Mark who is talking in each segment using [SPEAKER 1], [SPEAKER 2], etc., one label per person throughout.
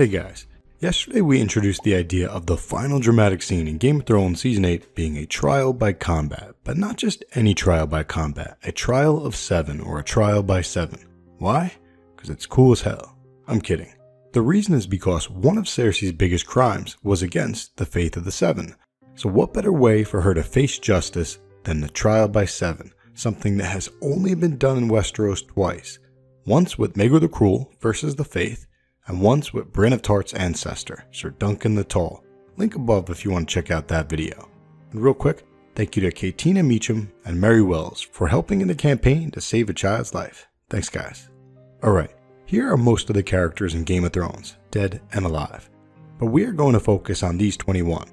[SPEAKER 1] Hey guys, yesterday we introduced the idea of the final dramatic scene in Game of Thrones Season 8 being a trial by combat, but not just any trial by combat, a trial of seven or a trial by seven. Why? Because it's cool as hell. I'm kidding. The reason is because one of Cersei's biggest crimes was against the faith of the Seven. So, what better way for her to face justice than the trial by seven, something that has only been done in Westeros twice? Once with Maegor the Cruel versus the Faith, and once with Brienne of Tarth's ancestor, Sir Duncan the Tall. Link above if you want to check out that video. And real quick, thank you to Katina Meacham and Mary Wells for helping in the campaign to save a child's life. Thanks, guys. Alright, here are most of the characters in Game of Thrones, dead and alive. But we are going to focus on these 21.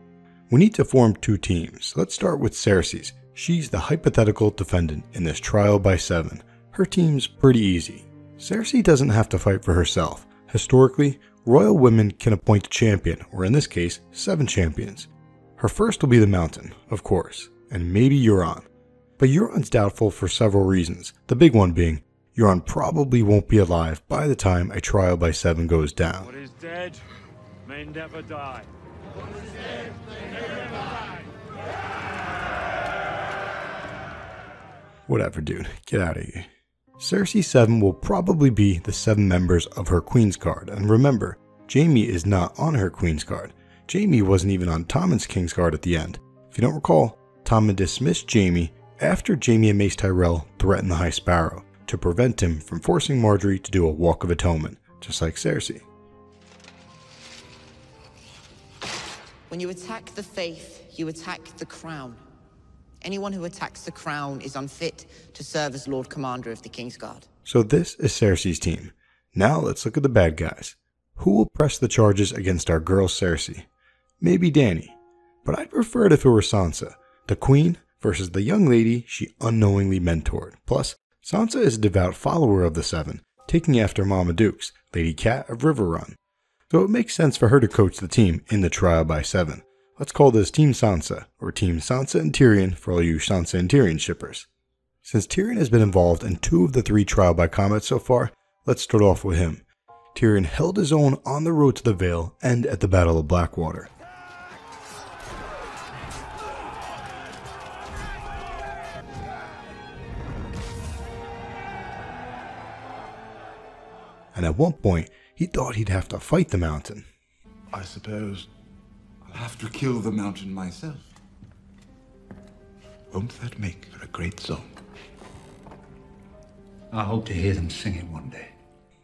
[SPEAKER 1] We need to form two teams. Let's start with Cersei's. She's the hypothetical defendant in this trial by seven. Her team's pretty easy. Cersei doesn't have to fight for herself. Historically, royal women can appoint a champion, or in this case, seven champions. Her first will be the Mountain, of course, and maybe Euron. But Euron's doubtful for several reasons, the big one being Euron probably won't be alive by the time a trial by seven goes down.
[SPEAKER 2] What is dead may never die.
[SPEAKER 1] Whatever, dude. Get out of here. Cersei 7 will probably be the 7 members of her Queensguard, and remember, Jaime is not on her Queensguard. Jaime wasn't even on Tommen's Kingsguard at the end. If you don't recall, Tommen dismissed Jaime after Jaime and Mace Tyrell threatened the High Sparrow to prevent him from forcing Margaery to do a Walk of Atonement, just like Cersei.
[SPEAKER 3] When you attack the faith, you attack the crown. Anyone who attacks the crown is unfit to serve as Lord Commander of the Kingsguard.
[SPEAKER 1] So this is Cersei's team. Now let's look at the bad guys. Who will press the charges against our girl Cersei? Maybe Dany, But I'd prefer it if it were Sansa, the queen versus the young lady she unknowingly mentored. Plus, Sansa is a devout follower of the Seven, taking after Mama Dukes, Lady Cat of Riverrun. So it makes sense for her to coach the team in the trial by seven. Let's call this Team Sansa, or Team Sansa and Tyrion for all you Sansa and Tyrion shippers. Since Tyrion has been involved in two of the three trial by combat so far, let's start off with him. Tyrion held his own on the road to the Vale and at the Battle of Blackwater. And at one point, he thought he'd have to fight the mountain.
[SPEAKER 4] I suppose have to kill the mountain myself. Won't that make for a great song?
[SPEAKER 5] I hope to hear them sing it one day.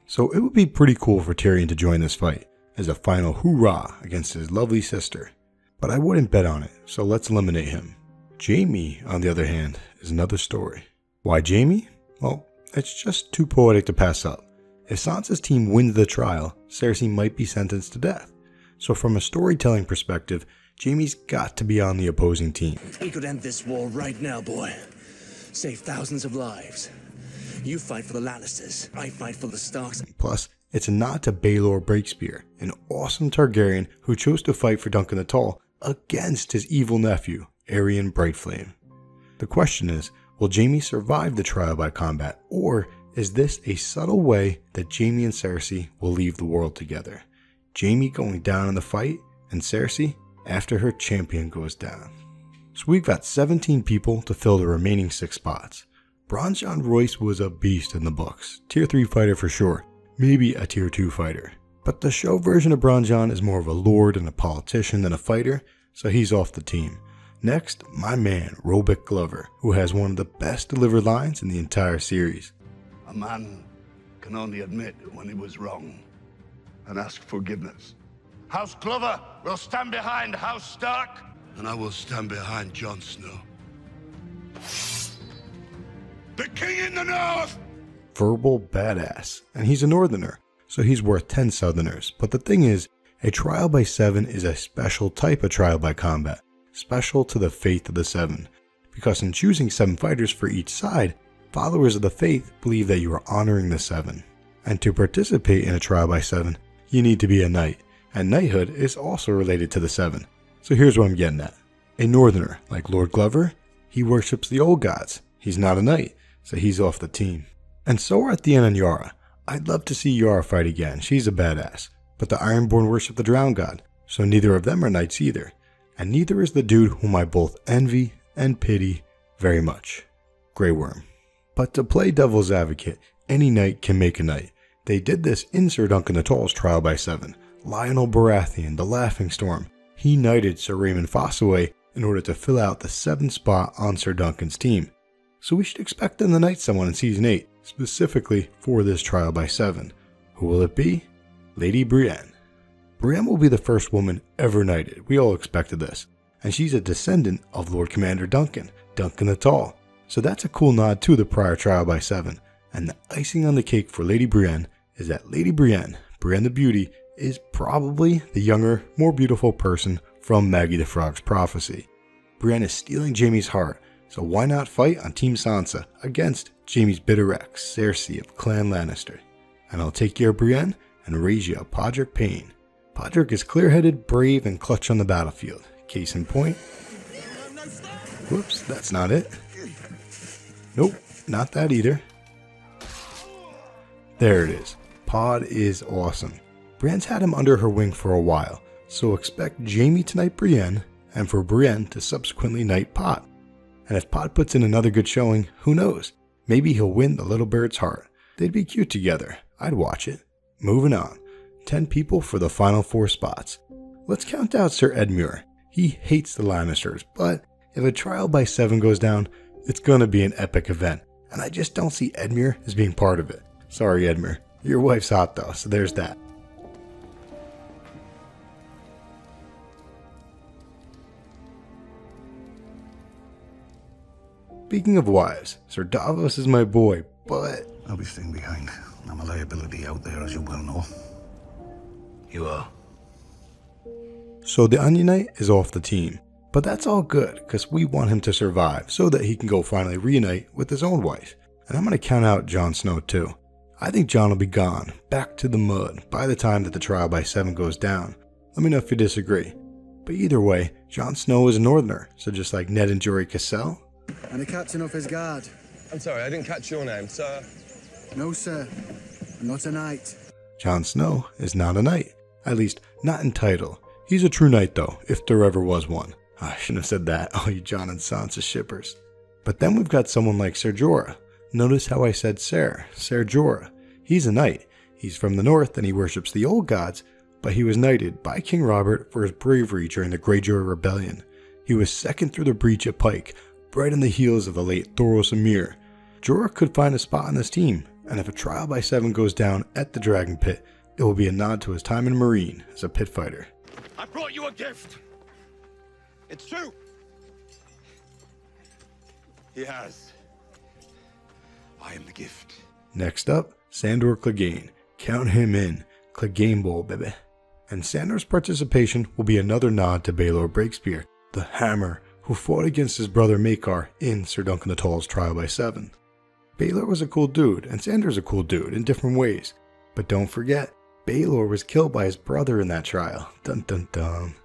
[SPEAKER 1] So it would be pretty cool for Tyrion to join this fight as a final hoorah against his lovely sister. But I wouldn't bet on it, so let's eliminate him. Jaime, on the other hand, is another story. Why Jaime? Well, it's just too poetic to pass up. If Sansa's team wins the trial, Cersei might be sentenced to death. So from a storytelling perspective, Jaime's got to be on the opposing team.
[SPEAKER 6] We could end this war right now, boy. Save thousands of lives. You fight for the Lannisters. I fight for the Starks.
[SPEAKER 1] Plus, it's a nod to Baelor Breakspear, an awesome Targaryen who chose to fight for Duncan the Tall against his evil nephew, Aerion Brightflame. The question is, will Jaime survive the trial by combat, or is this a subtle way that Jaime and Cersei will leave the world together? Jaime going down in the fight, and Cersei after her champion goes down. So we've got 17 people to fill the remaining 6 spots. Bronze John Royce was a beast in the books, tier 3 fighter for sure, maybe a tier 2 fighter. But the show version of Bronze John is more of a lord and a politician than a fighter, so he's off the team. Next, my man, Robett Glover, who has one of the best delivered lines in the entire series.
[SPEAKER 7] A man can only admit when he was wrong and ask forgiveness. House Glover will stand behind House Stark. And I will stand behind Jon Snow. The king in the north!
[SPEAKER 1] Verbal badass, and he's a northerner, so he's worth 10 southerners. But the thing is, a trial by 7 is a special type of trial by combat, special to the faith of the 7. Because in choosing 7 fighters for each side, followers of the faith believe that you are honoring the 7. And to participate in a trial by 7, you need to be a knight, and knighthood is also related to the 7. So here's what I'm getting at. A northerner, like Lord Glover, he worships the old gods. He's not a knight, so he's off the team. And so we're at the end on Yara. I'd love to see Yara fight again, she's a badass. but the Ironborn worship the Drowned God, so neither of them are knights either. And neither is the dude whom I both envy and pity very much Grey Worm. But to play devil's advocate, any knight can make a knight. They did this in Sir Duncan the Tall's trial by seven. Lyonel Baratheon, the Laughing Storm, he knighted Sir Raymond Fossoway in order to fill out the seventh spot on Sir Duncan's team. So we should expect them to knight someone in season 8, specifically for this trial by 7. Who will it be? Lady Brienne. Brienne will be the first woman ever knighted. We all expected this. And she's a descendant of Lord Commander Duncan, Duncan the Tall. So that's a cool nod to the prior trial by 7. And the icing on the cake for Lady Brienne is that Lady Brienne, Brienne the Beauty, is probably the younger, more beautiful person from Maggie the Frog's prophecy. Brienne is stealing Jaime's heart, so why not fight on Team Sansa against Jaime's bitter ex, Cersei of Clan Lannister? And I'll take your Brienne and raise you a Podrick Payne. Podrick is clear headed, brave, and clutch on the battlefield. Case in point. Whoops, that's not it. Nope, not that either. There it is. Pod is awesome. Brienne's had him under her wing for a while, so expect Jaime to knight Brienne and for Brienne to subsequently knight Pod. And if Pod puts in another good showing, who knows? Maybe he'll win the little bird's heart. They'd be cute together. I'd watch it. Moving on. 10 people for the final four spots. Let's count out Sir Edmure. He hates the Lannisters, but if a trial by 7 goes down, it's gonna be an epic event, and I just don't see Edmure as being part of it. Sorry, Edmure. Your wife's hot though, so there's that. Speaking of wives, Sir Davos is my boy, but
[SPEAKER 5] I'll be staying behind. I'm a liability out there, as you well know.
[SPEAKER 7] You are.
[SPEAKER 1] so the Onion Knight is off the team. But that's all good, because we want him to survive so that he can go finally reunite with his own wife. And I'm going to count out Jon Snow too. I think Jon will be gone, back to the mud, by the time that the trial by 7 goes down. Let me know if you disagree. But either way, Jon Snow is a northerner, so just like Ned and Jory Cassel,
[SPEAKER 8] And a captain of his guard.
[SPEAKER 9] I'm sorry, I didn't catch your name, sir.
[SPEAKER 8] No, sir. I'm not a knight.
[SPEAKER 1] Jon Snow is not a knight. At least, not in title. He's a true knight, though, if there ever was one. I shouldn't have said that, all you Jon and Sansa shippers. But then we've got someone like Ser Jorah. Notice how I said Ser, Ser Jorah. He's a knight. He's from the north and he worships the old gods, but he was knighted by King Robert for his bravery during the Greyjoy Rebellion. He was second through the breach at Pike, right on the heels of the late Thoros of Myr. Jorah could find a spot on this team, and if a trial by seven goes down at the Dragon Pit, it will be a nod to his time in Meereen as a pit fighter.
[SPEAKER 2] I brought you a gift. It's true. He has. I am the gift.
[SPEAKER 1] Next up, Sandor Clegane. Count him in. Clegane Bowl, baby. And Sandor's participation will be another nod to Baelor Breakspear, the Hammer, who fought against his brother Maekar in Sir Duncan the Tall's trial by seven. Baelor was a cool dude, and Sandor's a cool dude in different ways. But don't forget, Baelor was killed by his brother in that trial. Dun dun dun.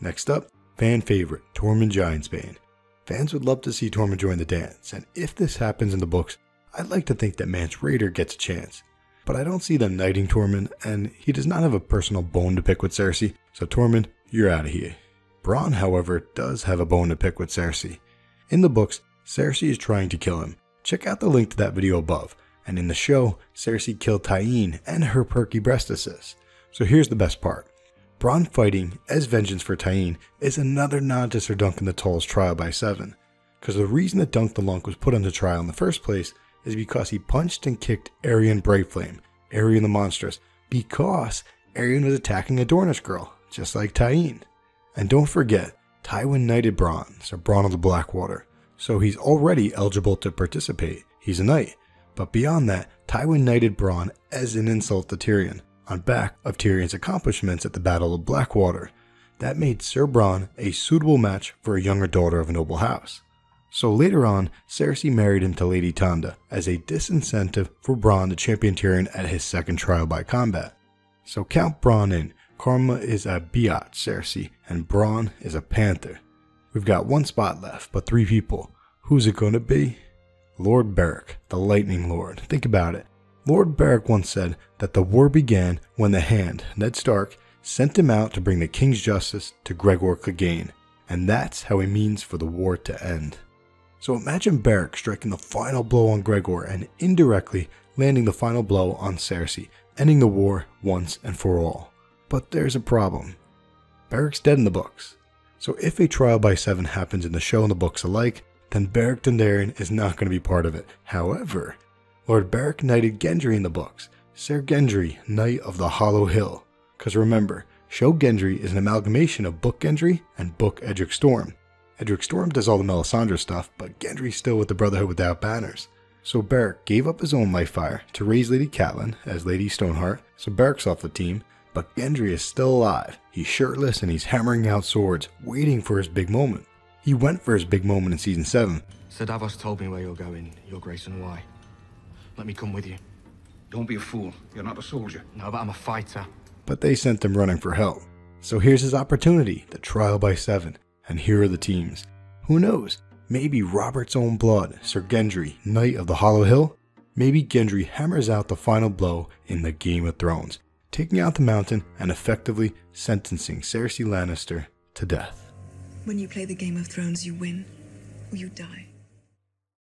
[SPEAKER 1] Next up, fan favorite, Tormund Giantsbane. Fans would love to see Tormund join the dance, and if this happens in the books, I'd like to think that Mance Rayder gets a chance. But I don't see them knighting Tormund, and he does not have a personal bone to pick with Cersei, so Tormund, you're out of here. Bronn, however, does have a bone to pick with Cersei. In the books, Cersei is trying to kill him. Check out the link to that video above. And in the show, Cersei killed Tyene and her perky breastesses. So here's the best part. Bronn fighting as vengeance for Tyene is another nod to Sir Duncan the Tall's trial by seven. Because the reason that Dunk the Lunk was put onto trial in the first place is because he punched and kicked Aerion Brightflame, Aerion the Monstrous, because Aerion was attacking a Dornish girl, just like Tyene. And don't forget, Tywin knighted Bronn, Sir Bronn of the Blackwater, so he's already eligible to participate. He's a knight. But beyond that, Tywin knighted Bronn as an insult to Tyrion, on back of Tyrion's accomplishments at the Battle of Blackwater. That made Sir Bronn a suitable match for a younger daughter of a noble house. So later on, Cersei married him to Lady Tanda as a disincentive for Bronn to champion Tyrion at his second trial by combat. So count Bronn in. Karma is a biatch, Cersei, and Bronn is a panther. We've got one spot left, but three people. Who's it going to be? Lord Beric, the Lightning Lord. Think about it. Lord Beric once said that the war began when the Hand, Ned Stark, sent him out to bring the King's justice to Gregor Clegane, and that's how he means for the war to end. So imagine Beric striking the final blow on Gregor and indirectly landing the final blow on Cersei, ending the war once and for all. But there's a problem. Beric's dead in the books. So if a trial by seven happens in the show and the books alike, then Beric Dondarrion is not going to be part of it. However, Lord Beric knighted Gendry in the books, Ser Gendry, Knight of the Hollow Hill. Because remember, Show Gendry is an amalgamation of Book Gendry and Book Edric Storm. Edric Storm does all the Melisandre stuff, but Gendry's still with the Brotherhood without banners. So Beric gave up his own life fire to raise Lady Catelyn as Lady Stoneheart, so Beric's off the team, but Gendry is still alive. He's shirtless and he's hammering out swords, waiting for his big moment. He went for his big moment in season 7.
[SPEAKER 10] Sir Davos told me where you're going, your grace and why. Let me come with you.
[SPEAKER 5] Don't be a fool. You're not a soldier.
[SPEAKER 10] No, but I'm a fighter.
[SPEAKER 1] But they sent him running for help. So here's his opportunity, the trial by seven. And here are the teams. Who knows? Maybe Robert's own blood, Sir Gendry, Knight of the Hollow Hill? Maybe Gendry hammers out the final blow in the Game of Thrones taking out the mountain and effectively sentencing Cersei Lannister to death.
[SPEAKER 11] When you play the Game of Thrones, you win or you die.